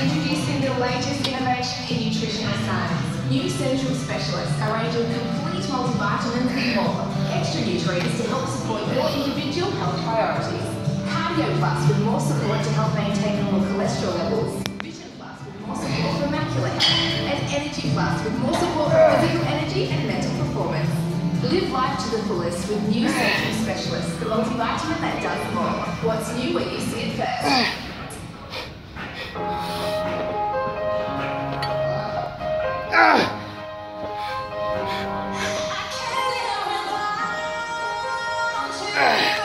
Introducing the latest innovation in nutritional science. New Centrum Specialists, a range of complete multivitamins and more. Extra nutrients to help support your individual health priorities. Cardio Plus with more support to help maintain normal cholesterol levels. Vision Plus with more support for macular health. And Energy Plus with more support for physical energy and mental performance. Live life to the fullest with New Centrum Specialists, the multivitamin that does more. What's new when you see it first? Ah! Ah!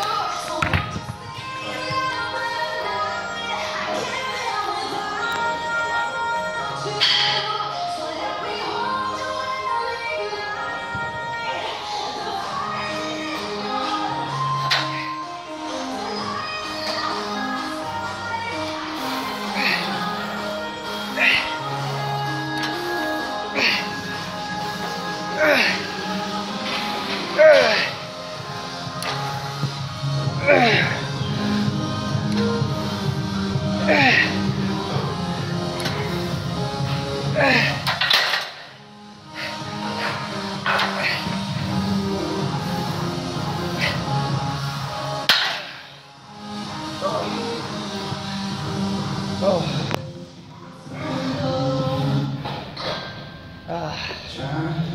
Oh. Ah.